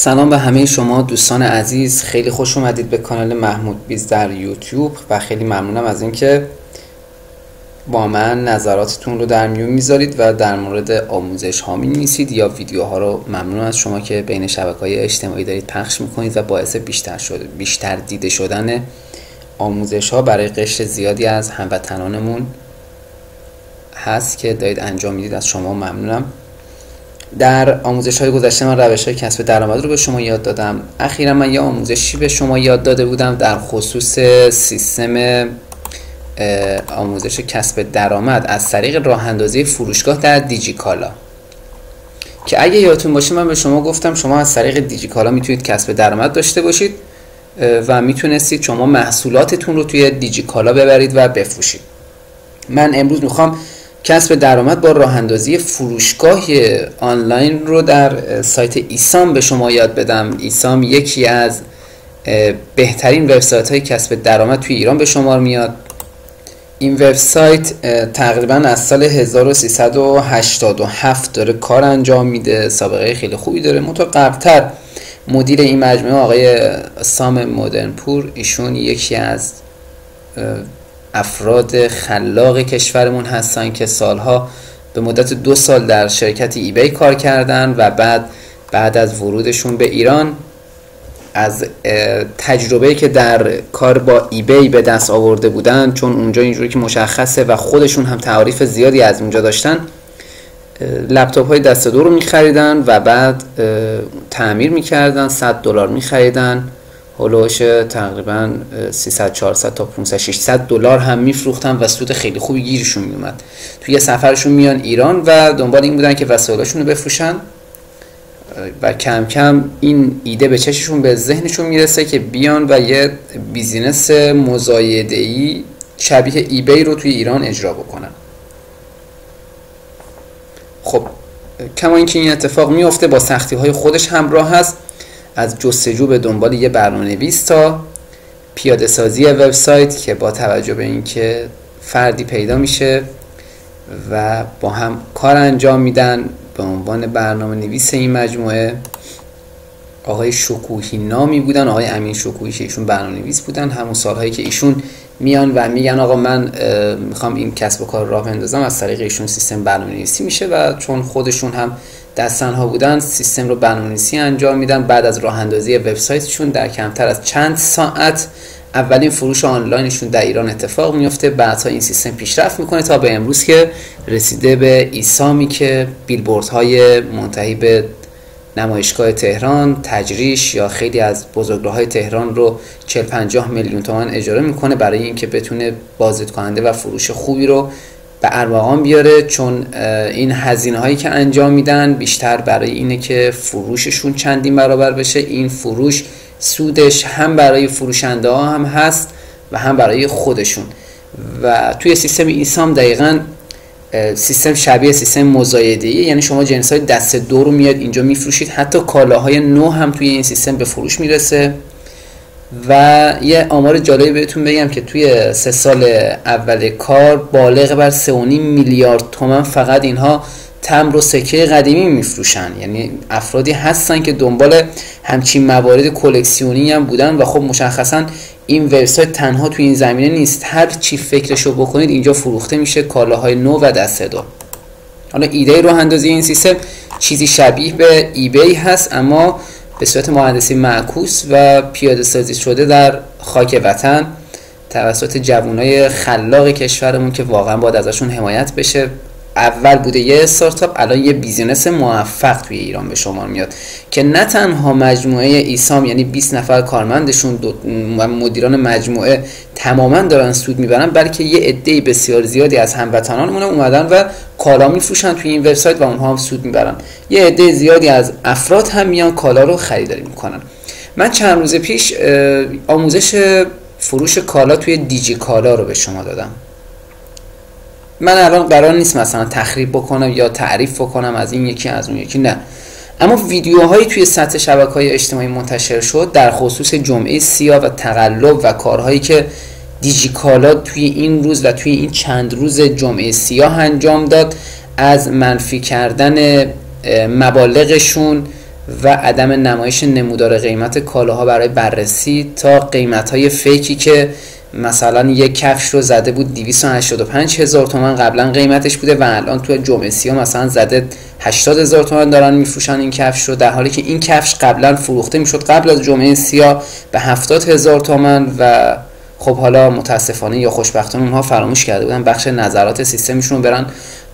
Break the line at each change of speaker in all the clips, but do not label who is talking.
سلام به همه شما دوستان عزیز. خیلی خوش اومدید به کانال محمود بیز در یوتیوب و خیلی ممنونم از اینکه با من نظراتتون رو در میون می‌ذارید و در مورد آموزش ها می یا ویدیوها رو. ممنون از شما که بین شبکه های اجتماعی دارید پخش می‌کنید و باعث بیشتر, شده بیشتر دیده شدن آموزش ها برای قشر زیادی از هموطنانمون هست که دارید انجام می‌دید. از شما ممنونم. در آموزش های گذشته من روش های کسب درآمد رو به شما یاد دادم. اخیرا من یه آموزشی به شما یاد داده بودم در خصوص سیستم آموزش کسب درآمد از طریق راه اندازی فروشگاه در دیجیکالا. که اگه یادتون باشه من به شما گفتم شما از طریق دیجیکالا می‌تونید کسب درآمد داشته باشید و می‌تونستید شما محصولاتتون رو توی دیجیکالا ببرید و بفروشید. من امروز می‌خوام کسب درآمد با راه اندازی فروشگاه آنلاین رو در سایت ایسام به شما یاد بدم. ایسام یکی از بهترین وبسایت های کسب درآمد توی ایران به شمار میاد. این وبسایت تقریبا از سال 1387 داره کار انجام میده. سابقه خیلی خوبی داره. منتها قبلتر مدیر این مجموعه آقای سام مدرنپور ایشون یکی از افراد خلاق کشورمون هستن که سالها به مدت دو سال در شرکت ایبی کار کردن و بعد بعد از ورودشون به ایران از تجربه که در کار با ایبی به دست آورده بودن چون اونجا اینجوری که مشخصه و خودشون هم تعریف زیادی از اونجا داشتن لپتاپ های دست دو رو میخریدن و بعد تعمیر می‌کردن 100 دلار میخریدن. هلوش تقریبا 300 400 تا 500 600 دلار هم میفروختن و سود خیلی خوبی گیرشون میومد توی سفرشون میان ایران و دنبال این بودن که وسایلشون رو بفروشن و کم کم این ایده به چششون به ذهنشون می‌رسه که بیان و یه بیزینس مزایده ای شبیه ایبی رو توی ایران اجرا بکنن. خب کما اینکه این اتفاق میفته با سختی های خودش همراه هست. از جستجو به دنبال یه برنامه نویس تا پیاده سازی وبسایت که با توجه به اینکه فردی پیدا میشه و با هم کار انجام میدن به عنوان برنامه نویس این مجموعه. آقای شکوهی نامی بودن آقای امین شکوهی که ایشون برنامه نویس بودن. همون سالهایی که ایشون میان و میگن آقا من می‌خوام این کسب و کار راه بندازم از طریق ایشون سیستم برنامه نویسی میشه. و چون خودشون هم دستنها بودن سیستم رو برنامه‌نویسی انجام میدن. بعد از راه اندازی وبسایتشون در کمتر از چند ساعت اولین فروش آنلاینشون در ایران اتفاق میفته بعدها این سیستم پیشرفت می‌کنه تا به امروز که رسیده به ایسامی که های منتهی به نمایشگاه تهران تجریش یا خیلی از بزرگراهای تهران رو 40 50 میلیون تومان اجاره می‌کنه برای اینکه بتونه بازدید کننده و فروش خوبی رو به ارمغان بیاره چون این هزینه هایی که انجام میدن بیشتر برای اینه که فروششون چندین برابر بشه. این فروش سودش هم برای فروشنده ها هم هست و هم برای خودشون. و توی سیستم ایسام دقیقا سیستم شبیه سیستم مزایده یعنی شما جنس های دست دو رو میاد اینجا میفروشید. حتی کالاهای نو هم توی این سیستم به فروش می‌رسه. و یه آمار جالبی بهتون بگم که توی سه سال اول کار بالغ بر 3.5 میلیارد تومن فقط اینها تمر و سکه قدیمی میفروشن. یعنی افرادی هستن که دنبال همچین موارد کلکسیونی هم بودن و خب مشخصا این وبسایت تنها توی این زمینه نیست. هر چی فکرشو بکنید اینجا فروخته میشه کالاهای نو و دسته دو. حالا ایده رو اندازی این سیستم چیزی شبیه به ایبی هست اما به صورت مهندسی معکوس و پیاده سازی شده در خاک وطن توسط جوانای خلاق کشورمون که واقعا باید ازشون حمایت بشه. اول بوده یه استارتاپ الان یه business موفق توی ایران به شما میاد که نه تنها مجموعه ایسام یعنی 20 نفر کارمندشون و مدیران مجموعه تماما دارن سود می‌برن بلکه یه عده بسیار زیادی از هموطنانمون اومدن و کالا میفروشن توی این وبسایت و اونها هم سود می‌برن. یه عده زیادی از افراد هم میان کالا رو خریداری می‌کنن. من چند روز پیش آموزش فروش کالا توی دیجی کالا رو به شما دادم. من الان قرار نیست مثلا تخریب بکنم یا تعریف بکنم از این یکی از اون یکی نه. اما ویدیوهایی توی سطح شبکه های اجتماعی منتشر شد در خصوص جمعه سیاه و تقلب و کارهایی که دیجیکالا توی این روز و توی این چند روز جمعه سیاه انجام داد از منفی کردن مبالغشون و عدم نمایش نمودار قیمت کالاها برای بررسی تا قیمت های فیکی که مثلا یک کفش رو زده بود 285 هزار تومن قبلا قیمتش بوده و الان تو جمعه سیا مثلا زده 80 هزار تومن دارن میفروشن این کفش رو در حالی که این کفش قبلا فروخته می‌شد قبل از جمعه سیا به 70 هزار تومن و خب حالا متاسفانه یا خوشبختانه اونها فراموش کرده بودن بخش نظرات سیستمشون رو برن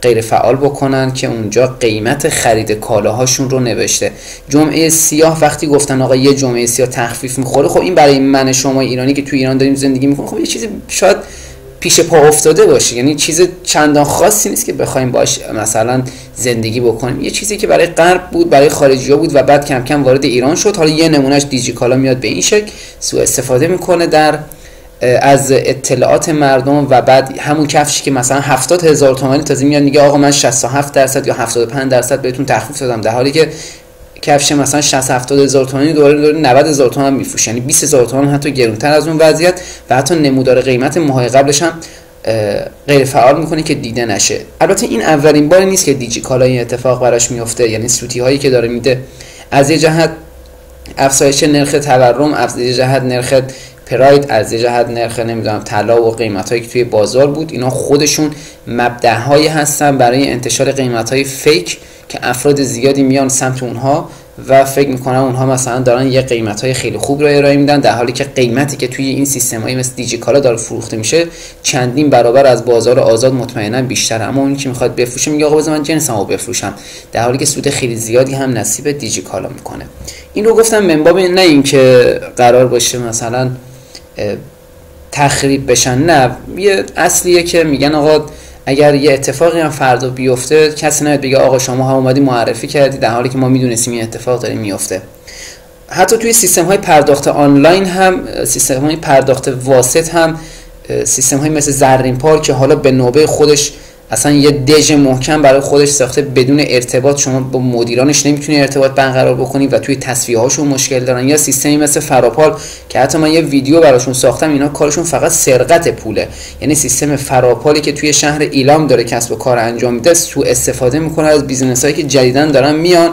غیر فعال بکنن که اونجا قیمت خرید کالاهاشون رو نوشته. جمعه سیاه وقتی گفتن آقا یه جمعه سیاه تخفیف می‌خوره خب این برای من شما ایرانی که تو ایران داریم زندگی می‌کنیم خب یه چیزی شاید پیش پا افتاده باشه. یعنی چیز چندان خاصی نیست که بخوایم باش مثلا زندگی بکنیم. یه چیزی که برای غرب بود برای خارجی ها بود و بعد کم کم وارد ایران شد. حالا یه نمونهش دیجی کالا میاد به این شکل. سوء استفاده می‌کنه در از اطلاعات مردم و بعد همون کفشی که مثلا 70 هزار تومانی تازه میاد میگه آقا من 67 درصد یا 75 درصد بهتون تخفیف دادم. در حالی که کفش مثلا 60 70 هزار تومانی دوباره دوباره 90 هزار تومان میفروشه. یعنی 20 هزار تومان حتی گرونتر از اون وضعیت و حتی نمودار قیمت ماه قبلش هم غیر فعال می‌کنه که دیده نشه. البته این اولین بار نیست که دیجی کالا این اتفاق براش میفته یعنی سوتی هایی که داره میده. از یه جهت افزایش نرخ تورم از یه جهت نرخ پراید از یه جهت نرخ نمی‌دونم طلا و قیمت هایی که توی بازار بود اینا خودشون مبدعهایی هستن برای انتشار قیمت های فیک که افراد زیادی میان سمت اونها و فکر می‌کنن اونها مثلا دارن یه قیمت های خیلی خوب رو ارائه میدن در حالی که قیمتی که توی این سیستم هایی مثل دیجی کالا داره فروخته میشه چندین برابر از بازار آزاد مطمئنا بیشتر اما اون که می‌خواد بفروشه میگه آقا بذار من جنسمو بفروشم. در حالی که سود خیلی زیادی هم نصیب دیجی کالا می‌کنه. این رو گفتم منباب نه اینکه قرار باشه مثلا تخریب بشن. نه یه اصلیه که میگن آقا اگر یه اتفاقی هم فردا بیفته کسی نهید بگه آقا شما ها اومدی معرفی کردی در حالی که ما می‌دونستیم این اتفاق داره میفته حتی توی سیستم های پرداخت آنلاین هم سیستم های پرداخت واسط هم سیستم های مثل زرین پار که حالا به نوبه خودش اصلا یه دژ محکم برای خودش ساخته بدون ارتباط. شما با مدیرانش نمی‌تونی ارتباط برقرار بکنی و توی تصفیه هاشون مشکل دارن. یا سیستمی مثل فراپال که حتی من یه ویدیو براشون ساختم اینا کارشون فقط سرقت پوله. یعنی سیستم فراپالی که توی شهر ایلام داره کسب و کار انجام میده سوء استفاده می‌کنه از business هایی که جدیدن دارن میان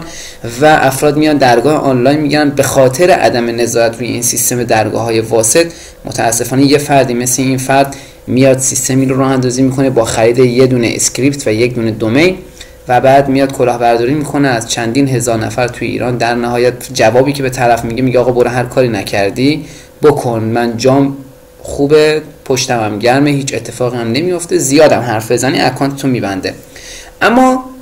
و افراد میان درگاه آنلاین میگن به خاطر عدم نظارت روی این سیستم درگاه های واسط. متاسفانه یه فردی مثل این فرد میاد سیستمی رو راه اندازی می‌کنه با خرید یه دونه script و یک دونه domain و بعد میاد کلاهبرداری می‌کنه. از چندین هزار نفر توی ایران در نهایت جوابی که به طرف میگه میگه آقا برو هر کاری نکردی بکن. من جام خوبه پشتم هم گرمه هیچ اتفاقی هم نمیفته زیادم حرف بزنی اکانتتون میبنده. اما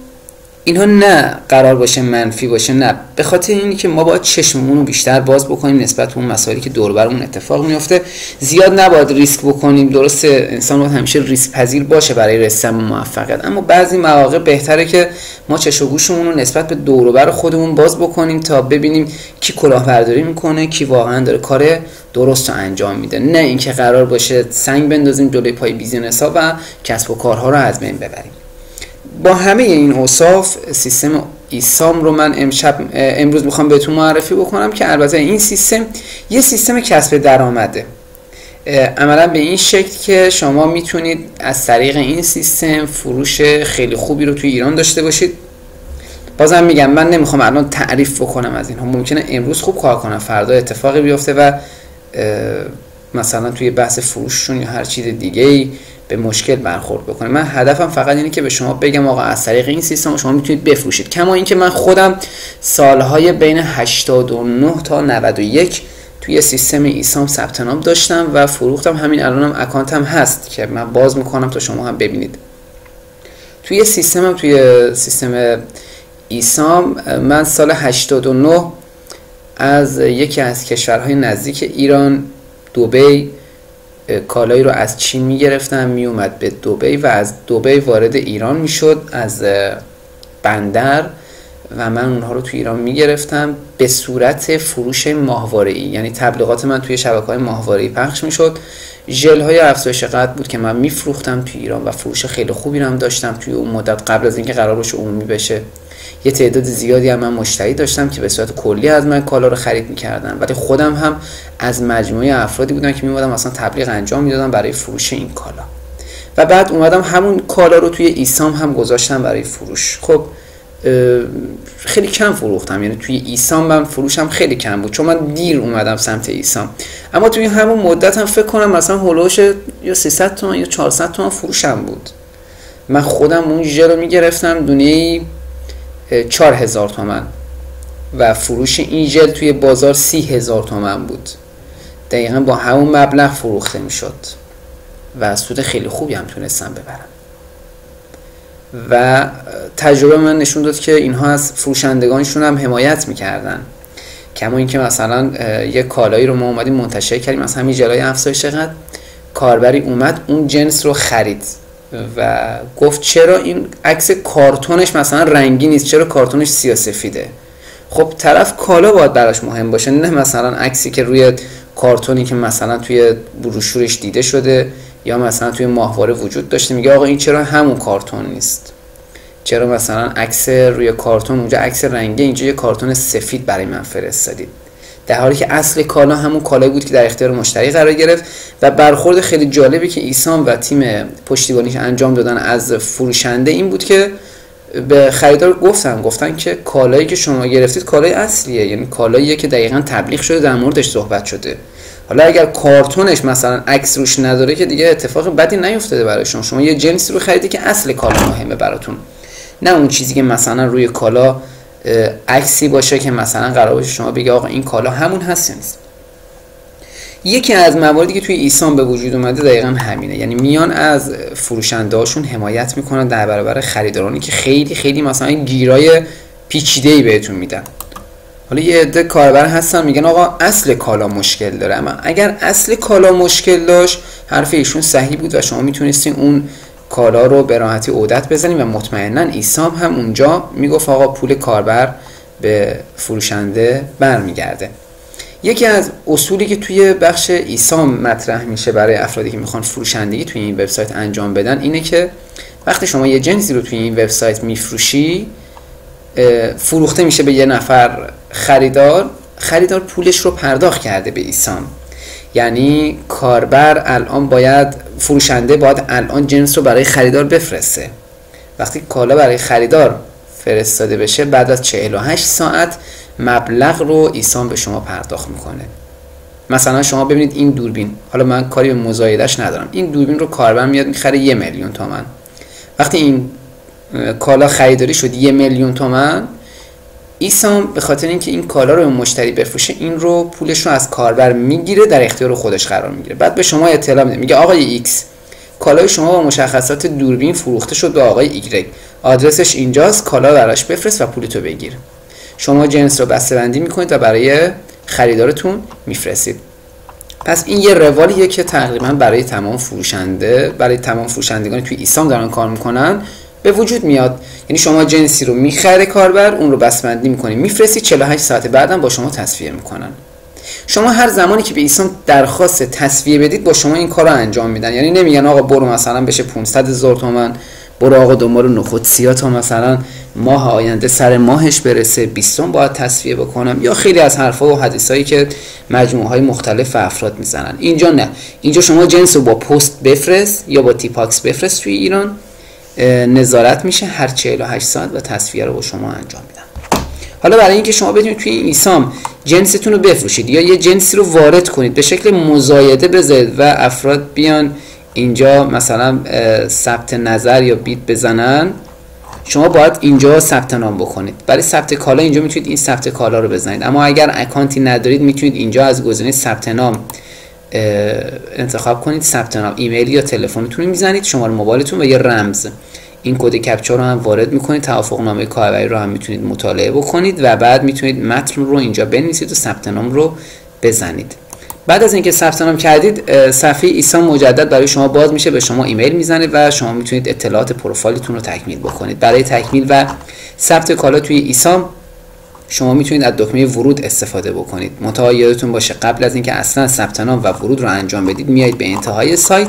اینها نه قرار باشه منفی باشه نه. به خاطر اینی که ما باید چشممون رو بیشتر باز بکنیم نسبت به اون مسائلی که دور برمون اتفاق میفته زیاد نباید ریسک بکنیم. درسته انسان باید همیشه ریسک پذیر باشه برای رسیدن به موفقیت. اما بعضی مواقع بهتره که ما چش و گوشمون رو نسبت به دور بر خودمون باز بکنیم تا ببینیم کی کلاهبرداری می‌کنه کی واقعا داره کار درست رو انجام میده. نه اینکه قرار باشه سنگ بندازیم جلوی پای business ها و کسب و کارها رو از بین ببریم. با همه این اوصاف سیستم ایسام رو من امشب امروز می‌خوام بهتون معرفی بکنم که البته این سیستم یه سیستم کسب درآمده. عملا به این شکل که شما می‌تونید از طریق این سیستم فروش خیلی خوبی رو توی ایران داشته باشید. بازم میگم من نمی‌خوام الان تعریف بکنم از اینها. ممکنه امروز خوب کار کنم فردا اتفاقی بیفته و مثلا توی بحث فروششون یا هر چیز دیگه ای به مشکل برخورد بکنه. من هدفم فقط اینه که به شما بگم آقا از طریق این سیستم شما می‌تونید بفروشید. کما اینکه من خودم سالهای بین 89 تا 91 توی سیستم ایسام ثبت نام داشتم و فروختم. همین الانم اکانتم هست که من باز می‌کنم تا شما هم ببینید. توی سیستمم توی سیستم ایسام من سال 89 از یکی از کشورهای نزدیک ایران دوبی کالایی رو از چین می‌گرفتم میومد به دوبی و از دوبی وارد ایران می‌شد از بندر و من اونها رو توی ایران می‌گرفتم به صورت فروش ماهواره ای یعنی تبلیغات من توی شبکه های ماهواره ای پخش می‌شد. ژل های افزایش قد بود که من میفروختم توی ایران و فروش خیلی خوبی هم داشتم توی اون مدت قبل از اینکه قرار باشه عمومی بشه. یه تعداد زیادی هم من مشتری داشتم که به صورت کلی از من کالا رو خرید می‌کردن. ولی خودم هم از مجموعه افرادی بودم که میومدم مثلا تبلیغ انجام می‌دادم برای فروش این کالا. و بعد اومدم همون کالا رو توی ایسام هم گذاشتم برای فروش. خب خیلی کم فروختم. یعنی توی ایسام من فروشم خیلی کم بود چون من دیر اومدم سمت ایسام. اما توی همون مدت هم فکر کنم مثلا هلوش یا 300 تومن یا 400 تومن فروشم بود. من خودم اون ژل رو می‌گرفتم دونه 4000 تومن و فروش این ژل توی بازار 30000 تومن بود. دقیقا با همون مبلغ فروخته می‌شد و سود خیلی خوبی هم تونستم ببرم. و تجربه من نشون داد که اینها از فروشندگانشون هم حمایت می‌کردن. کما اینکه مثلا یه کالایی رو ما اومدیم منتشر کردیم از همین جلای افزایش قد کاربری اومد اون جنس رو خرید. و گفت چرا این عکس کارتونش مثلا رنگی نیست؟ چرا کارتونش سیاسفیده؟ خب طرف کالا باید براش مهم باشه نه مثلا عکسی که روی کارتونی که مثلا توی بروشورش دیده شده یا مثلا توی ماهواره وجود داشته. میگه آقا این چرا همون کارتون نیست؟ چرا مثلا عکس روی کارتون اونجا عکس رنگی اینجا یه کارتون سفید برای من فرستادید. در حالی که اصل کالا همون کالایی بود که در اختیار مشتری قرار گرفت و برخورد خیلی جالبی که ایسان و تیم پشتیبانیش انجام دادن از فروشنده این بود که به خریدار گفتن گفتن که کالایی که شما گرفتید کالای اصلیه یعنی کالاییه که دقیقا تبلیغ شده در موردش صحبت شده. حالا اگر کارتونش مثلا عکس روش نداره که دیگه اتفاق بدی نیفتاده برای شما. شما یه جنسی رو خریدی که اصل کالا مهمه براتون. نه اون چیزی که مثلا روی کالا عکسی باشه که مثلا قرار باشه شما بگه آقا این کالا همون هست یا نیست. یکی از مواردی که توی ایسان به وجود اومده دقیقا همینه. یعنی میان از فروشنده هاشون حمایت می‌کنن در برابر خریدارانی که خیلی خیلی مثلا گیرای پیچیده ای بهتون میدن. حالا یه عده کاربر هستن میگن آقا اصل کالا مشکل داره. اما اگر اصل کالا مشکل داشت حرف ایشون صحیح بود و شما می‌تونستین اون کالا رو به راحتی عودت بزنیم و مطمئنا ایسام هم اونجا می‌گفت آقا پول کاربر به فروشنده برمیگرده. یکی از اصولی که توی بخش ایسام مطرح میشه برای افرادی که می‌خوان فروشندگی توی این وبسایت انجام بدن اینه که وقتی شما یه جنسی رو توی این وبسایت میفروشی فروخته میشه به یه نفر خریدار خریدار پولش رو پرداخت کرده به ایسام. یعنی کاربر الان باید فروشنده باید الان جنس رو برای خریدار بفرسته. وقتی کالا برای خریدار فرستاده بشه بعد از 48 ساعت مبلغ رو ایسام به شما پرداخت می‌کنه. مثلا شما ببینید این دوربین حالا من کاری به مزایدش ندارم. این دوربین رو کاربر میاد می‌خره یه میلیون تومن. وقتی این کالا خریداری شد یه میلیون تومن ایسام به خاطر اینکه این کالا رو به مشتری بفروشه این رو پولش رو از کاربر می‌گیره در اختیار خودش قرار می‌گیره. بعد به شما اطلاع میده. میگه آقای ایکس کالای شما با مشخصات دوربین فروخته شد به آقای ایگرگ. آدرسش اینجاست کالا براش بفرست و پولتو بگیر. شما جنس رو بسته بندی می‌کنید و برای خریدارتون میفرستید. پس این یه روالیه که تقریبا برای تمام فروشنده برای تمام فروشندگان توی ایسام دارن کار می‌کنن به وجود میاد. یعنی شما جنسی رو می‌خره کاربر اون رو بسمندی می‌کنی. میفرستی 48 ساعت بعدم با شما تصفیه می‌کنن. شما هر زمانی که به ایسان درخواست تصفیه بدید با شما این کار رو انجام میدن. یعنی نمیگن آقا برو مثلا بشه 500 هزار تومن برو آقا دنبال نخود سیا تا مثلا ماه آینده سر ماهش برسه 20 باید تصفیه بکنم. یا خیلی از حرفا و حدیثایی که مجموعه های مختلف افراد می‌زنن. اینجا نه. اینجا شما جنس رو با پست بفرست یا با تیپاکس بفرست توی ایران. نظارت میشه هر 48 ساعت و تصفیه رو با شما انجام میدن حالا برای اینکه شما بدونید توی ایسام جنستون رو بفروشید یا یه جنسی رو وارد کنید به شکل مزایده بذارید و افراد بیان اینجا مثلا ثبت نظر یا بیت بزنن شما باید اینجا ثبت نام بکنید. برای ثبت کالا اینجا می‌تونید این ثبت کالا رو بزنید. اما اگر اکانتی ندارید می‌تونید اینجا از گزینه ثبت نام انتخاب کنید ثبت نام ایمیل یا تلفنتون می‌زنید شماره موبایلتون و یه رمز. این کد کپچا رو هم وارد می‌کنید توافق نامه کاربری رو هم می‌تونید مطالعه بکنید و بعد می‌تونید متن رو اینجا بنویسید و ثبت نام رو بزنید. بعد از اینکه ثبت نام کردید صفحه ایسا مجدد برای شما باز میشه به شما ایمیل می‌زنه و شما می‌تونید اطلاعات پروفایلتون رو تکمیل بکنید. برای تکمیل و ثبت کالا توی ایسام شما می‌تونید از دکمه ورود استفاده بکنید. منتها یادتون باشه قبل از اینکه اصلا ثبت نام و ورود رو انجام بدید میایید به انتهای سایت.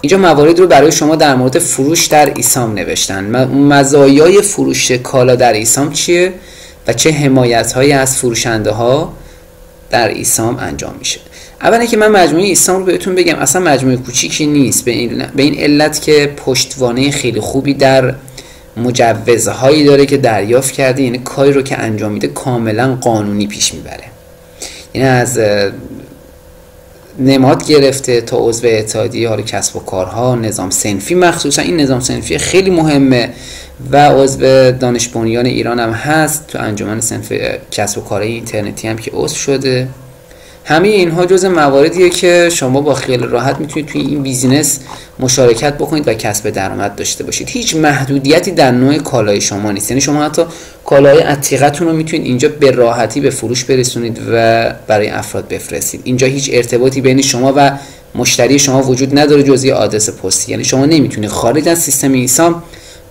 اینجا موارد رو برای شما در مورد فروش در ایسام نوشتن. مزایای فروش کالا در ایسام چیه و چه حمایت هایی از فروشنده ها در ایسام انجام میشه؟ اولا که من مجموعه ایسام رو بهتون بگم اصلا مجموعه کوچیکی نیست. به این, به این علت که پشتوانه خیلی خوبی در مجوزهایی داره که دریافت کرده یعنی کاری رو که انجام میده کاملا قانونی پیش می‌بره. یعنی از نماد گرفته تا عضو اتحادیه حال کسب و کارها نظام صنفی مخصوصا این نظام صنفی خیلی مهمه و عضو دانش بنیان ایران هم هست. تو انجمن صنف کسب و کارهای اینترنتی هم که عضو شده. همه اینها جز مواردیه که شما با خیال راحت می‌تونید توی این business مشارکت بکنید و کسب درآمد داشته باشید. هیچ محدودیتی در نوع کالای شما نیست. یعنی شما حتی کالای عتیقتون رو می‌تونید اینجا به راحتی به فروش برسونید و برای افراد بفرستید. اینجا هیچ ارتباطی بین شما و مشتری شما وجود نداره جز یه آدرس پستی. یعنی شما نمی‌تونید خارج از سیستم ایسام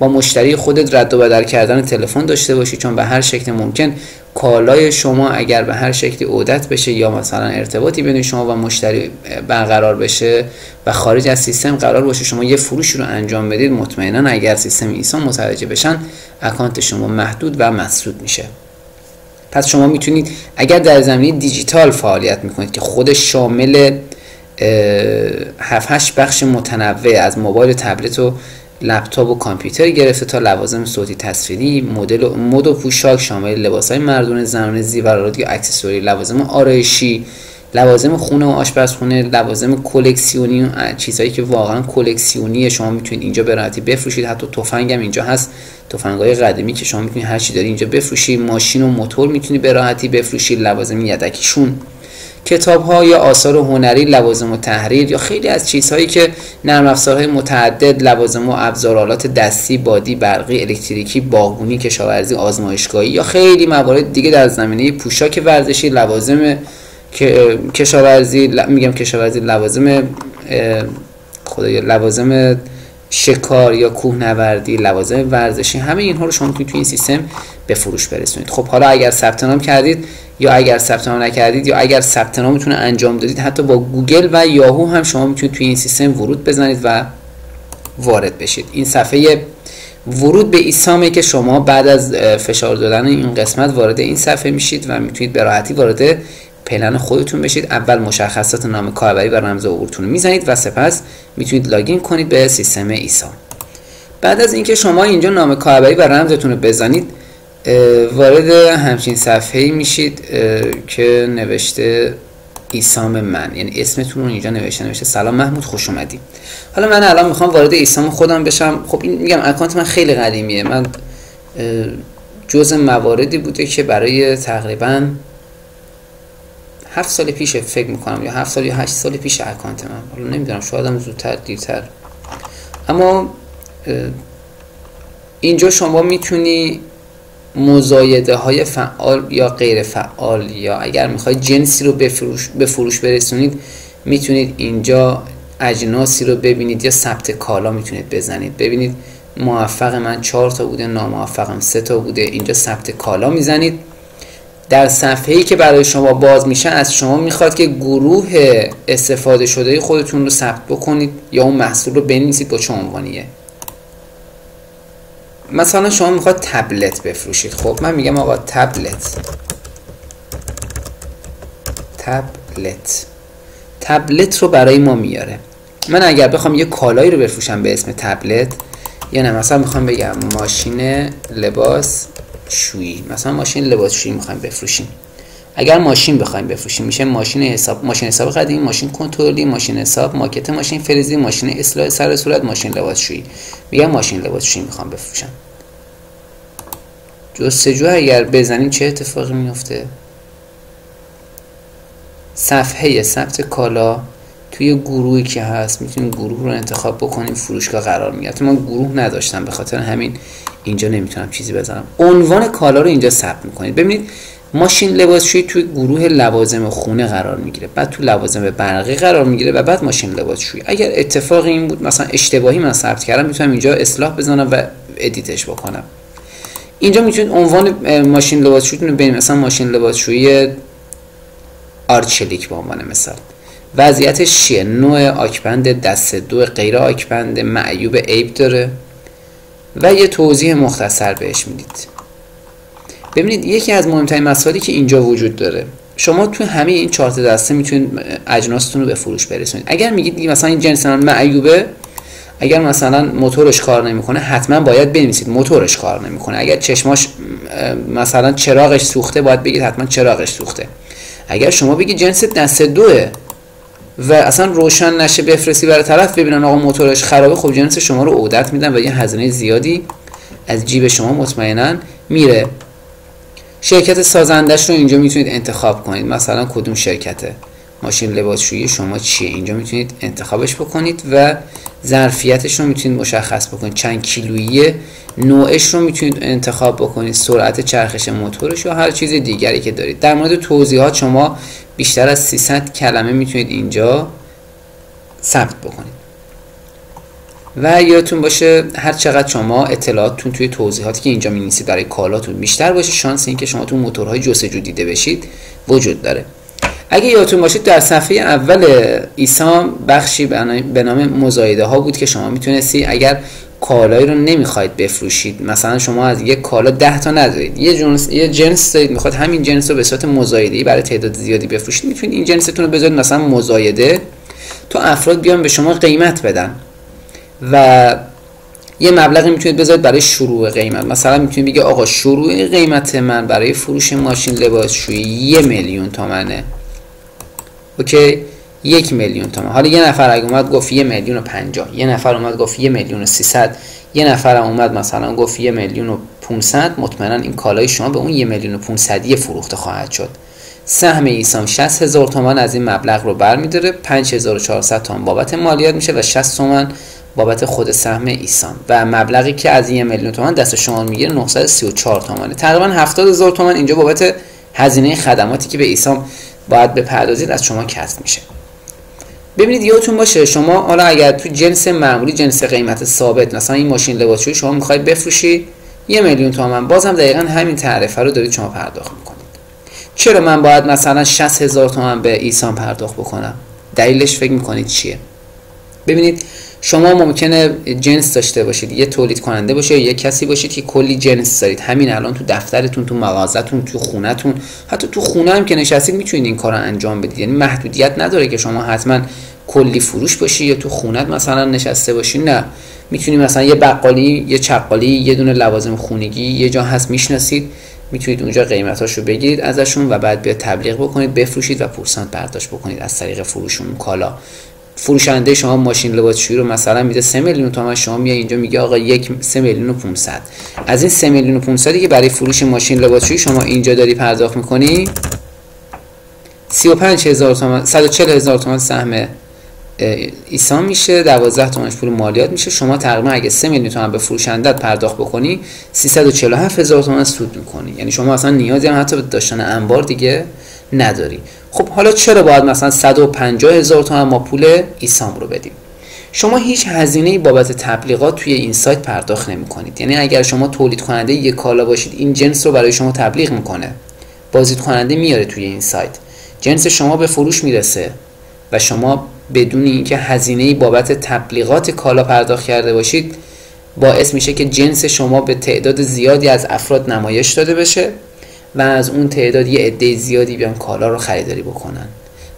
با مشتری خودت رد و بدل کردن تلفن داشته باشی چون به هر شکل ممکن کالای شما اگر به هر شکلی عودت بشه یا مثلا ارتباطی بین شما و مشتری برقرار بشه و خارج از سیستم قرار باشه شما یه فروش رو انجام بدید مطمئنا اگر سیستم ایسان متوجه بشن اکانت شما محدود و مسدود میشه. پس شما می‌تونید اگر در زمینه دیجیتال فعالیت می‌کنید که خودش شامل 7 8 بخش متنوع از موبایل تبلت و لپتاپ و کامپیوتر گرفته تا لوازم صوتی تصویری مدل مد و پوشاک شامل لباسهای مردونه زنانه زیورآلات و accessory لوازم آرایشی لوازم خونه و آشپزخونه لوازم کلکسیونی چیزهایی که واقعا کلکسیونیه. شما می‌تونید اینجا به راحتی بفروشید. حتی تفنگ هم اینجا هست. تفنگای قدیمی که شما می‌تونید هر چی داری اینجا بفروشید. ماشین و موتور می‌تونید به راحتی بفروشید. لوازم یدکیشون. کتاب ها یا آثار هنری لوازم و تحریر یا خیلی از چیزهایی که نرم افزارهای متعدد لوازم و ابزارالات دستی بادی برقی الکتریکی باغبونی کشاورزی آزمایشگاهی یا خیلی موارد دیگه در زمینه پوشاک ورزشی لوازم کشاورزی میگم کشاورزی لوازم خدایا لوازم شکار یا کوهنوردی لوازم ورزشی همه اینها رو شما توی این سیستم به فروش برسونید. خب حالا اگر ثبت نام کردید یا اگر ثبت نام نکردید یا اگر ثبت نامتون انجام دادید حتی با گوگل و یاهو هم شما می‌تونید توی این سیستم ورود بزنید و وارد بشید. این صفحه ورود به ایسامه که شما بعد از فشار دادن این قسمت وارد این صفحه میشید و می‌تونید به راحتی وارد پلن خودتون بشید. اول مشخصات نام کاربری و رمز عبورتون می‌زنید و سپس می‌تونید login کنید به سیستم ایسام. بعد از اینکه شما اینجا نام کاربری و رمزتون رو بزنید وارد همچین صفحه میشید که نوشته ایسام من. یعنی اسمتون رو اینجا نوشته نوشته سلام محمود خوش اومدی. حالا من الان می‌خوام وارد ایسام خودم بشم. خب این میگم account من خیلی قدیمیه. من جز مواردی بوده که برای تقریبا هفت سال پیش فکر می‌کنم یا هفت سال یا هشت سال پیش اکانت من. حالا نمی‌دونم شاید هم زودتر دیرتر. اما اینجا شما می‌تونی مزایده های فعال یا غیر فعال یا اگر می‌خواید جنسی رو بفروش به فروش برسونید می‌تونید اینجا اجناسی رو ببینید یا ثبت کالا می‌تونید بزنید. ببینید موفق من چهار تا بوده ناموفقم سه تا بوده اینجا ثبت کالا می‌زنید. در صفحه ای که برای شما باز میشه از شما می‌خواد که گروه استفاده شده خودتون رو ثبت بکنید یا اون محصول رو بنویسید با چه عنوانیه. مثلا شما می‌خواد تبلت بفروشید. خب من میگم آقا تبلت. تبلت. تبلت رو برای ما میاره. من اگر بخوام یه کالایی رو بفروشم به اسم تبلت یا نه مثلا می‌خوام بگم ماشین لباس شویی. مثلا ماشین لباس شویی می‌خوایم بفروشیم. اگر ماشین بخوایم بفروشیم میشه ماشین حساب ماشین حساب قدیم ماشین کنترلی ماشین حساب ماکت ماشین فلزی ماشین اصلاح سر صورت ماشین لباسشویی. میگم ماشین لباسشویی می‌خوام بفروشم. جستجو اگر بزنیم چه اتفاقی میفته؟ صفحه ثبت کالا توی گروهی که هست می‌تونیم گروه رو انتخاب بکنیم فروشگاه قرار می‌گیره. من گروه نداشتم به خاطر همین اینجا نمی‌تونم چیزی بزنم عنوان کالا رو اینجا ثبت می‌کنید. ببینید ماشین لباسشویی توی گروه لوازم خونه قرار می‌گیره. بعد تو لوازم برقی قرار می‌گیره و بعد ماشین لباسشویی. اگر اتفاقی این بود مثلا اشتباهی من ثبت کردم می‌تونم اینجا اصلاح بزنم و ادیتش بکنم. اینجا می‌تونید عنوان ماشین لباسشویی رو ببینید. مثلا ماشین لباسشویی آرچلیک به عنوان مثال. وضعیتش چیه نوع آکبند دست دو غیر آکبند معیوب عیب داره. و یه توضیح مختصر بهش می‌دید. ببینید یکی از مهمترین مسائلی که اینجا وجود داره شما تو همه این چارت دسته می‌تونید اجناستون رو به فروش برسونید. اگر میگید مثلا این جنس معیوبه اگر مثلا موتورش کار نمی‌کنه حتما باید بنویسید موتورش کار نمی‌کنه. اگر چشماش مثلا چراغش سوخته باید بگید حتما چراغش سوخته. اگر شما بگید جنس دست دوه و اصلا روشن نشه بفرستی برای طرف ببینن آقا موتورش خرابه خب جنس شما رو عودت میدن و یه هزینه زیادی از جیب شما مطمئنا میره. شرکت سازندش رو اینجا می‌تونید انتخاب کنید. مثلا کدوم شرکته؟ ماشین لباسشویی شما چیه؟ اینجا می‌تونید انتخابش بکنید و ظرفیتش رو می‌تونید مشخص بکنید. چند کیلویی نوعش رو می‌تونید انتخاب بکنید. سرعت چرخش موتورش یا هر چیز دیگری که دارید. در مورد توضیحات شما بیشتر از 300 کلمه می‌تونید اینجا ثبت بکنید. و یادتون باشه هر چقدر شما اطلاعاتتون توی توضیحاتی که اینجا می برای کالاتون بیشتر باشه شانس اینکه شما تو موتورهای جستجو دیده بشید وجود داره. اگه یادتون باشید در صفحه اول ایسام بخشی به نام مزایده ها بود که شما می‌تونستی اگر کالایی رو نمی‌خواید بفروشید مثلا شما از یک کالا 10 تا ندارید یه جنس یه جنس دارید می‌خواد همین جنس رو به صورت مزایده برای تعداد زیادی بفروشید می‌تونید این جنستون رو بذارید مثلا مزایده. تا افراد بیان به شما قیمت بدن. و یه مبلغی می‌تونید بذارید برای شروع قیمت. مثلا می‌تونید بگه آقا شروع قیمت من برای فروش ماشین لباسشویی یه میلیون تومنه. اوکی؟ یک میلیون تومن. حالا یه نفر اگه اومد گفت یه میلیون و پنجاه. یه نفر اومد گفت یه میلیون و سیصد. یه نفر اومد مثلا گفت یه میلیون و 500 مطمئنا این کالای شما به اون یه میلیون و 500 فروخته خواهد شد. سهم ایسام 60 هزار تومان از این مبلغ رو برمیداره. 5400 تومان بابت مالیات میشه و 60 تومان بابت خود سهم ایسان. و مبلغی که از این میلیون تومان دست شما می‌گیره 934 تومانه. تقریبا 70 هزار تومان اینجا بابت هزینه خدماتی که به ایسام باید بپردازید از شما کسب میشه. ببینید یادتون باشه شما حالا اگر تو جنس معمولی جنس قیمت ثابت مثلا این ماشین لباسشویی شما می‌خواید بفروشید یه میلیون تومن بازم دقیقا همین تعرفه رو دارید شما پرداخت می‌کنید. چرا من باید مثلا 60 هزار تومن به ایسان پرداخت بکنم؟ دلیلش فکر می‌کنید چیه؟ ببینید شما ممکنه جنس داشته باشید یه تولید کننده باشه یه کسی باشید که کلی جنس دارید. همین الان تو دفترتون تو مغازتون تو خونهتون حتی تو خونه هم که نشستید می‌تونید این کار انجام بدید. یعنی محدودیت نداره که شما حتما کلی فروش باشی یا تو خونت مثلا نشسته باشی نه. می‌تونید مثلا یه بقالی یه چقالی یه دونه لوازم خونگی یه جا هست می‌شناسید. می‌تونید اونجا قیمتاشو بگیرید ازشون و بعد بیا تبلیغ بکنید بفروشید و پورسانت برداشت بکنید از طریق فروش اون کالا. فروشنده شما ماشین لباسشویی رو مثلا میده 3 میلیون تومان شما میای اینجا میگه آقا یک 3 میلیون و 500 از این 3 میلیون و 500 که برای فروش ماشین لباسشویی شما اینجا داری پرداخت می‌کنی؟ 35 هزار تومان 140 هزار تومان سهم ایسا میشه 12 تومنش پول مالیات میشه. شما تقریبا اگه 3 میلیون تومان به فروشندت پرداخت بکنی 347 هزار تومان سود می‌کنی. یعنی شما اصلا نیازی هم حتی به داشتن انبار دیگه نداری. خب حالا چرا باید مثلا 150 هزار تومان ما پول ایسام رو بدیم؟ شما هیچ هزینه بابت تبلیغات توی این سایت پرداخت نمی کنید یعنی اگر شما تولید کننده یک کالا باشید این جنس رو برای شما تبلیغ می‌کنه. بازدید کننده میاره توی این سایت. جنس شما به فروش می‌رسه و شما بدون اینکه هزینه بابت تبلیغات کالا پرداخت کرده باشید باعث میشه که جنس شما به تعداد زیادی از افراد نمایش داده بشه و از اون تعداد یه عده زیادی بیان کالا رو خریداری بکنن.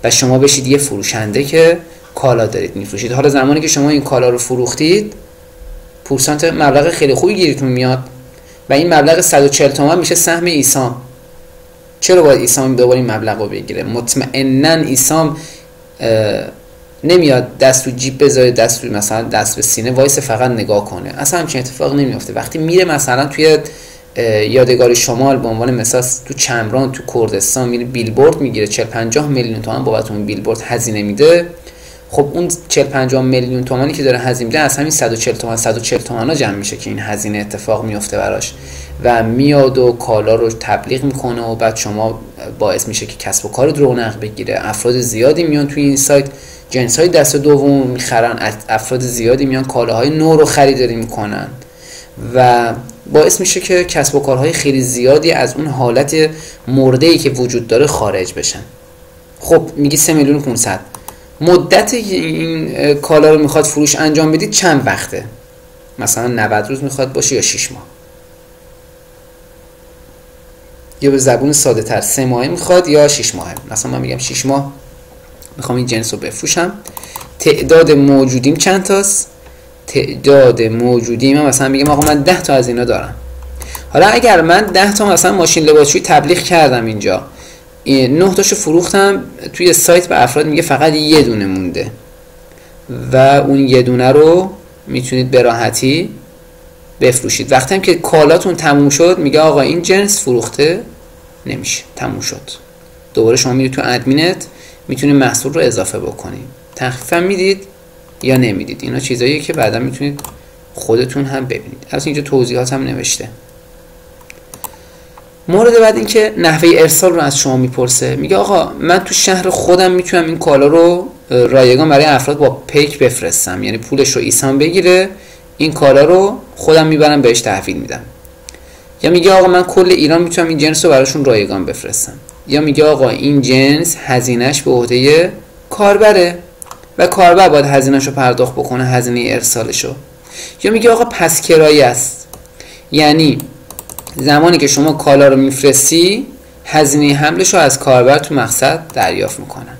و شما بشید یه فروشنده که کالا دارید میفروشید. حالا زمانی که شما این کالا رو فروختید پورسانت مبلغ خیلی خوبی گیرتون میاد و این مبلغ 140 تومن میشه سهم ایسام. چرا باید ایسام دوباره این مبلغ رو بگیره؟ مطمئنا ایسام نمیاد دست تو جیب بذاره دست تو مثلا دست به سینه وایس فقط نگاه کنه. اصلا همچین اتفاق نمیافته. وقتی میره مثلا توی یادگار شمال به عنوان مثال تو چمران تو کردستان میره بیلبورد می‌گیره 40 50 میلیون تومان بابت اون بیلبورد هزینه میده. خب اون 40 50 میلیون تومانی که داره هزینه میده از همین 140 تومن 140 تومن ها جمع میشه که این هزینه اتفاق میفته براش. و میاد و کالا رو تبلیغ می‌کنه و بعد شما باعث میشه که کسب و کار رونق بگیره. افراد زیادی میان توی این سایت. جنس های دست دوم می‌خرن افراد زیادی میان کالاهای نو رو خریداری می‌کنن. و باعث میشه که کسب و کارهای خیلی زیادی از اون حالت مرده ای که وجود داره خارج بشن. خب میگی 3 میلیون 500 مدت این کالا رو می‌خواد فروش انجام بدید چند وقته؟ مثلا 90 روز می‌خواد باشه یا 6 ماه؟ یا به زبون ساده تر 3 ماه می‌خواد یا 6 ماه مثلا من میگم 6 ماه. می‌خوام این جنس رو بفروشم. تعداد موجودیم چند تاست؟ تعداد موجودی من مثلا میگم آقا من 10 تا از اینا دارم. حالا اگر من 10 تا مثلا ماشین لباسشویی تبلیغ کردم اینجا نه تاشو فروختم توی سایت به افراد میگه فقط یه دونه مونده. و اون یه دونه رو می‌تونید به راحتی بفروشید. وقتی هم که کالاتون تموم شد میگه آقا این جنس فروخته نمیشه تموم شد. دوباره شما میرید تو ادمینت می‌تونید محصول رو اضافه بکنید تخفیف می‌دید یا نمی‌دید؟ اینا چیزاییه که بعدا می‌تونید خودتون هم ببینید. از اینجا توضیحات هم نوشته. مورد بعد این که نحوه ارسال رو از شما می‌پرسه. میگه آقا من تو شهر خودم می‌تونم این کالا رو رایگان برای افراد با پیک بفرستم. یعنی پولش رو ایسان بگیره این کالا رو خودم می‌برم بهش تحویل میدم. یا میگه آقا من کل ایران می‌تونم این جنس رو براشون رایگان بفرستم. یا میگه آقا این جنس هزینهش به عهده کاربره و کاربر باید هزینهش رو پرداخت بکنه هزینه ارسالش رو یا میگه آقا پس کرایه است. یعنی زمانی که شما کالا رو میفرستی هزینه حملش رو از کاربر تو مقصد دریافت می‌کنن.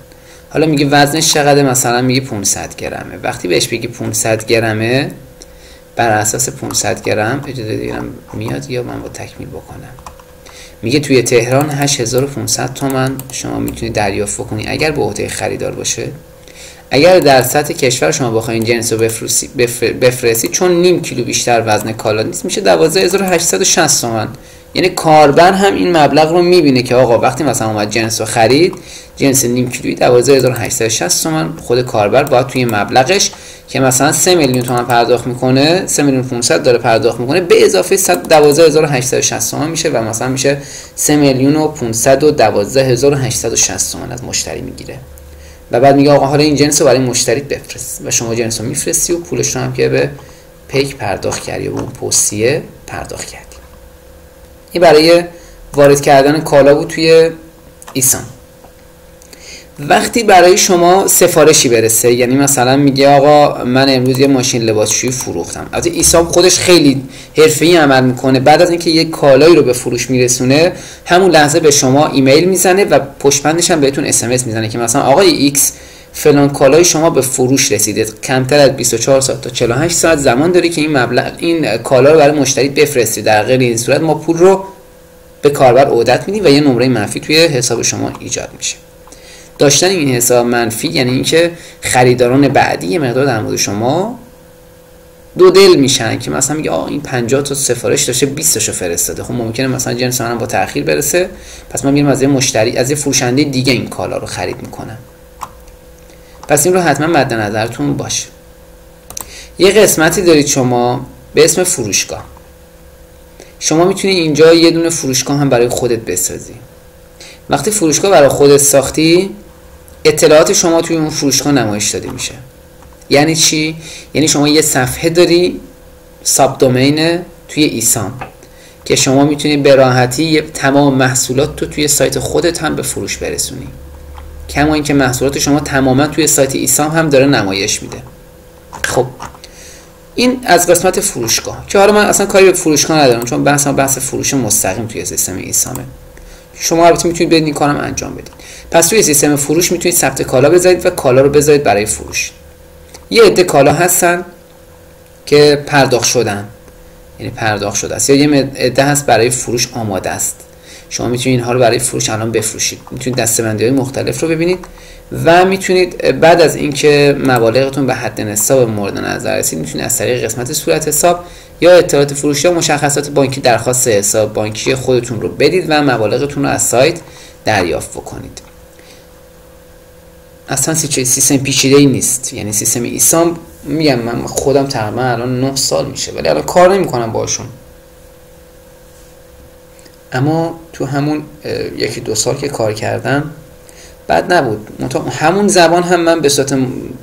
حالا میگه وزنش چقدر مثلا میگه 500 گرمه. وقتی بهش بگی 500 گرمه بر اساس 500 گرم اجازه دیگرم میاد یا من با تکمیل بکنم؟ میگه توی تهران 8500 تومن. شما می‌تونید دریافت بکنی اگر به عهده خریدار باشه. اگر در سطح کشور شما بخواین جنس رو بفرستید چون نیم کیلو بیشتر وزن کالا نیست میشه 12860 تومن. یعنی کاربر هم این مبلغ رو می‌بینه که آقا وقتی مثلا اومد جنس رو خرید جنس نیم کیلویی 12860 تومن. خود کاربر باید توی مبلغش که مثلا 3 میلیون تومن پرداخت می‌کنه 3 میلیون 500 داره پرداخت می‌کنه به اضافه 12860 تومن میشه و مثلا میشه 3 میلیون و 512860 تومن از مشتری می‌گیره. و بعد میگه آقا حالا این جنس رو برای مشتری بفرست و شما جنس رو میفرستی و پولش رو هم که به پیک پرداخت کردی و اون پستیه پرداخت کردی. این برای وارد کردن کالا بود توی ایسان. وقتی برای شما سفارشی برسه یعنی مثلا میگه آقا من امروز یه ماشین لباسشویی فروختم. البته ایسام خودش خیلی حرفه‌ای عمل می‌کنه. بعد از اینکه یه کالایی رو به فروش میرسونه همون لحظه به شما ایمیل می‌زنه و پشتبندش هم بهتون اس می‌زنه که مثلا آقای ایکس فلان کالای شما به فروش رسیده. کمتر از 24 ساعت تا 48 ساعت زمان داره که این مبلغ این کالا رو برای مشتری بفرستید در غیر این صورت ما پول رو به کاربر عودت میدیم و یه نمره منفی توی حساب شما ایجاد میشه. داشتن این حساب منفی یعنی اینکه خریداران بعدی یه مقدار در مورد شما دو دل میشن که مثلا میگه آه این 50 تا سفارش داشته 20 تاشو فرستاده. خب ممکنه مثلا جنس منم با تاخیر برسه پس من میرم از یه مشتری از یه فروشنده دیگه این کالا رو خرید می‌کنم پس این رو حتما مد نظرتون باشه. یه قسمتی دارید شما به اسم فروشگاه. شما می‌تونی اینجا یه دونه فروشگاه هم برای خودت بسازی. وقتی فروشگاه برای خودت ساختی اطلاعات شما توی اون فروشگاه نمایش داده میشه. یعنی چی؟ یعنی شما یه صفحه داری ساب دومین توی ایسام که شما می‌تونی به راحتی تمام محصولات تو توی سایت خودت هم به فروش برسونی. کما اینکه محصولات شما تماما توی سایت ایسام هم داره نمایش میده. خب این از قسمت فروشگاه. که حالا من اصلا کاری به فروشگاه ندارم چون بحث بحث فروش مستقیم توی سیستم ایسامه. شما البته می‌تونید بدین کارم انجام بدید. پس توی سیستم فروش می‌تونید ثبت کالا بذارید و کالا رو بذارید برای فروش. یه عده کالا هستن که پرداخت شدن. یعنی پرداخت شده است. یا یه عده هست برای فروش آماده است. شما می‌تونید اینها رو برای فروش الان بفروشید. می‌تونید دستبندی های مختلف رو ببینید و می‌تونید بعد از اینکه مبالغتون به حد نصاب مورد نظر رسید می‌تونید از طریق قسمت صورت حساب یا اطلاعات فروشی یا مشخصات بانکی درخواست حساب بانکی خودتون رو بدید و مبالغتون رو از سایت دریافت بکنید. اصلا سیستم پیچیده ای نیست. یعنی سیستم ایسام میگم من خودم تقریبا الان 9 سال میشه ولی الان کار نمی‌کنم باشون اما تو همون یکی دو سال که کار کردم بد نبود. همون زبان هم من به صورت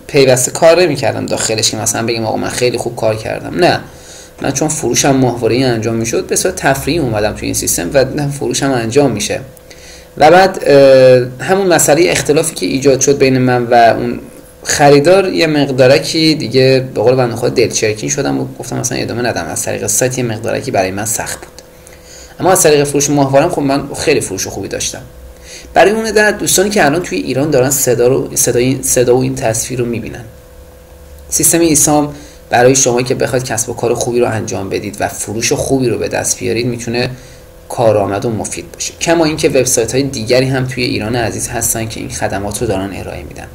پیوسته کار نمی‌کردم داخلش که مثلا بگم آقا من خیلی خوب کار کردم. نه. من چون فروشم ماهواره انجام می‌شد به صورت تفریحی اومدم تو این سیستم و فروشم انجام میشه. و بعد همون مسئله اختلافی که ایجاد شد بین من و اون خریدار یه مقدارکی دیگه به قول بنده خود دلچرکین شدم و گفتم مثلا ادامه ندم. از طریق سایت یه مقدارکی برای من سخت بود. اما از طریق فروش ماهوارم خب من خیلی فروش خوبی داشتم. برای اون در دوستانی که الان توی ایران دارن صدا رو صدای صدا و این تصویر رو می‌بینن. سیستم ایسام برای شما که بخواید کسب و کار خوبی رو انجام بدید و فروش خوبی رو به دست بیارید می‌تونه کارآمد و مفید باشه. کما اینکه وبسایت های دیگری هم توی ایران عزیز هستن که این خدمات رو دارن ارائه میدن.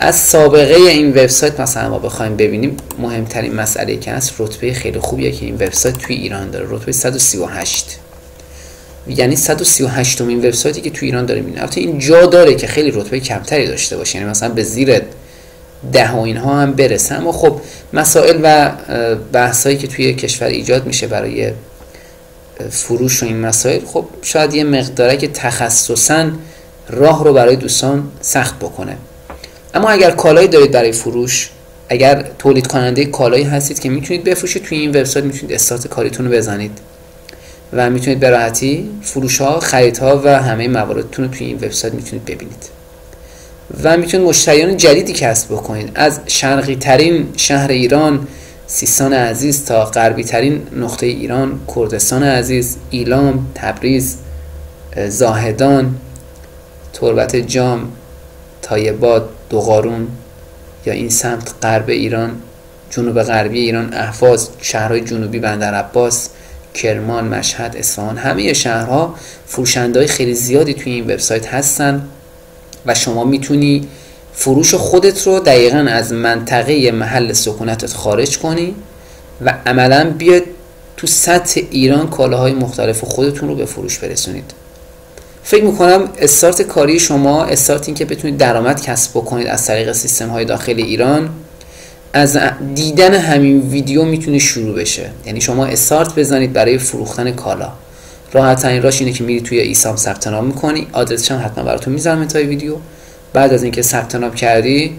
از سابقه این وبسایت مثلا ما بخوایم ببینیم مهمترین مسئله که هست رتبه خیلی خوبیه که این وبسایت توی ایران داره. رتبه 138 یعنی 138 امین وبسایتی که توی ایران داره می‌بینه البته این جا داره که خیلی رتبه کمتری داشته باشه. یعنی مثلا به زیر ده و اینها هم برسه. اما خب مسائل و بحثایی که توی کشور ایجاد میشه برای فروش و این مسائل خب شاید یه مقداره که تخصصا راه رو برای دوستان سخت بکنه. اما اگر کالایی دارید برای فروش اگر تولید کننده کالایی هستید که می‌تونید بفروشید توی این وبسایت می‌تونید استارت کاریتون رو بزنید و می‌تونید به راحتی فروش ها خرید ها و همه مواردتون رو توی این وبسایت می‌تونید ببینید. و می‌تونید مشتریان جدیدی کسب بکنید. از شرقی ترین شهر ایران سیستان عزیز تا غربی ترین نقطه ایران کردستان عزیز ایلام تبریز زاهدان تربت جام تایباد دوغارون یا این سمت غرب ایران جنوب غربی ایران احواز شهرهای جنوبی بندر عباس کرمان مشهد اصفهان همه شهرها فروشنده خیلی زیادی توی این وبسایت هستن و شما می‌تونی فروش خودت رو دقیقا از منطقه محل سکونتت خارج کنی و عملا بیاد تو سطح ایران کالاهای مختلف خودتون رو به فروش برسونید. فکر می‌کنم استارت کاری شما استارت این که بتونید درآمد کسب بکنید از طریق سیستم های داخل ایران از دیدن همین ویدیو می‌تونه شروع بشه. یعنی شما استارت بزنید برای فروختن کالا. راحت ترین راش اینه که میری توی ایسام ثبت نام می‌کنی آدرسش هم حتما براتون می‌ذارم انتهای ویدیو. بعد از اینکه ثبت نام کردی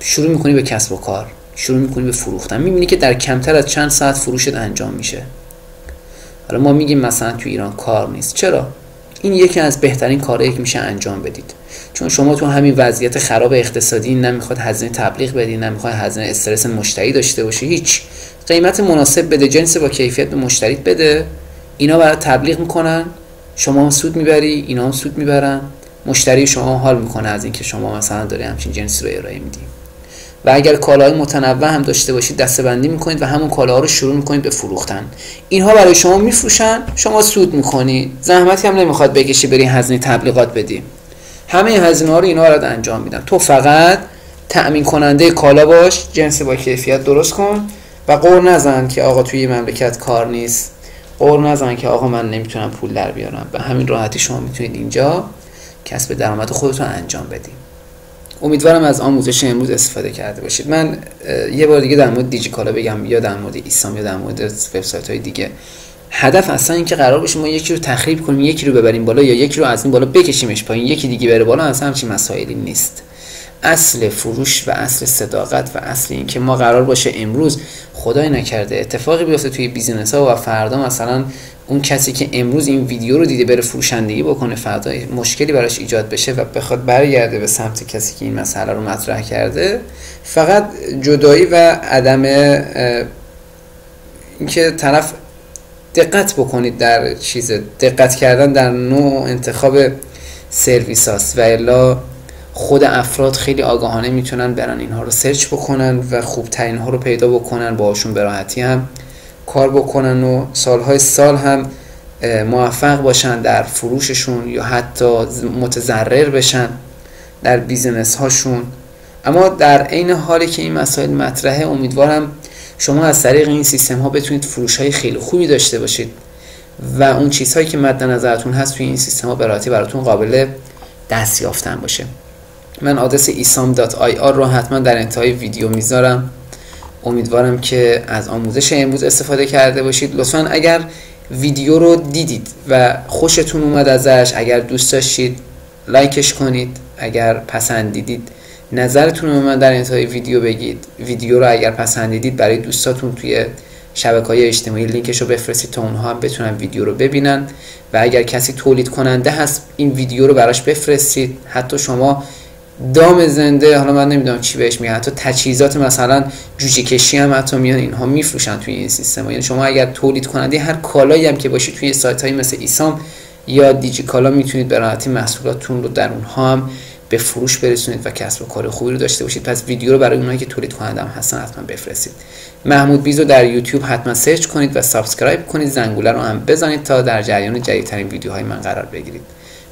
شروع می‌کنی به کسب و کار شروع می‌کنی به فروختن. می‌بینی که در کمتر از چند ساعت فروشت انجام میشه. حالا ما میگیم مثلا تو ایران کار نیست. چرا؟ این یکی از بهترین کارهایی که میشه انجام بدید. چون شما تو همین وضعیت خراب اقتصادی نمی‌خواد هزینه تبلیغ بدی نمی‌خواد هزینه استرس مشتری داشته باشه هیچ. قیمت مناسب بده جنس با کیفیت به مشتریت بده. اینا برای تبلیغ می‌کنن. شما هم سود می‌بری اینا هم سود می‌برن. مشتری شما حال می‌کنه از اینکه شما مثلا داری همچین جنسی رو ارائه میدی. و اگر کالاهای متنوع هم داشته باشید دستبندی می‌کنید و همون کالاها رو شروع می‌کنید به فروختن. اینها برای شما میفروشن شما سود می‌کنید زحمتی هم نمی‌خواد بکشی بری هزینه تبلیغات بدی. همه هزینه ها رو اینا برات انجام میدن. تو فقط تأمین کننده کالا باش جنس با کیفیت درست کن و قور نزن که آقا توی مملکت کار نیست. قور نزن که آقا من نمی‌تونم پول در بیارم. به همین راحتی شما می‌تونید اینجا کسب درآمد خودتون انجام بدید امیدوارم از آموزش امروز استفاده کرده باشید. من یه بار دیگه در مورد دیجیکالا بگم یا در مورد ایسام یا در مورد وبسایت های دیگه. هدف اصلا این که قرار باشه ما یکی رو تخریب کنیم یکی رو ببریم بالا یا یکی رو از این بالا بکشیمش پایین یکی دیگه بره بالا اصلا همچین مسائلی نیست. اصل فروش و اصل صداقت و اصل این که ما قرار باشه امروز خدای نکرده اتفاقی بیفته توی business ها و فردا مثلا اون کسی که امروز این ویدیو رو دیده بره فروشندگی بکنه فردا مشکلی براش ایجاد بشه و بخواد برگرده به سمت کسی که این مسئله رو مطرح کرده فقط جدایی و عدم اینکه طرف دقت بکنید در چیز دقت کردن در نوع انتخاب سرویس هاست و الا خود افراد خیلی آگاهانه می‌تونن برن اینها رو search بکنن و خوبترین ها رو پیدا بکنن باشون به راحتی هم. کار بکنن و سالهای سال هم موفق باشن در فروششون یا حتی متضرر بشن در business هاشون اما در عین حالی که این مسائل مطرحه امیدوارم شما از طریق این سیستم ها بتونید فروش های خیلی خوبی داشته باشید و اون چیزهایی که مد نظرتون هست توی این سیستم ها براتی براتون قابل دست یافتن باشه. من آدرس esam.ir رو حتما در انتهای ویدیو می‌ذارم. امیدوارم که از آموزش امروز استفاده کرده باشید. لطفا اگر ویدیو رو دیدید و خوشتون اومد ازش اگر دوست داشتید لایکش کنید. اگر پسندیدید نظرتون رو من در انتهای ویدیو بگید. ویدیو رو اگر پسندیدید برای دوستاتون توی شبکه های اجتماعی لینکش رو بفرستید تا اونها هم بتونن ویدیو رو ببینن. و اگر کسی تولید کننده هست این ویدیو رو براش بفرستید. حتی شما دام زنده حالا من نمی‌دونم چی بهش میگن حتی تجهیزات مثلا جوجه کشی هم حتی میان اینها میفروشن توی این سیستم. یعنی شما اگر تولید کننده هر کالایی هم که باشید توی سایت های مثل ایسام یا دیجی کالا می‌تونید به راحتی محصولاتتون رو در اونها هم به فروش برسونید و کسب و کار خوبی رو داشته باشید. پس ویدیو رو برای اونایی که تولید کننده هم هستن حتما بفرستید. محمود بیزو در یوتیوب حتما search کنید و subscribe کنید. زنگوله رو هم بزنید تا در جریان جدیدترین ویدیوهای من قرار بگیرید.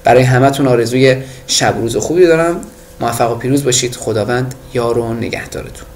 برای همتون آرزوی شب روز خوبی دارم. موفق و پیروز باشید. خداوند یار و نگهدارتون.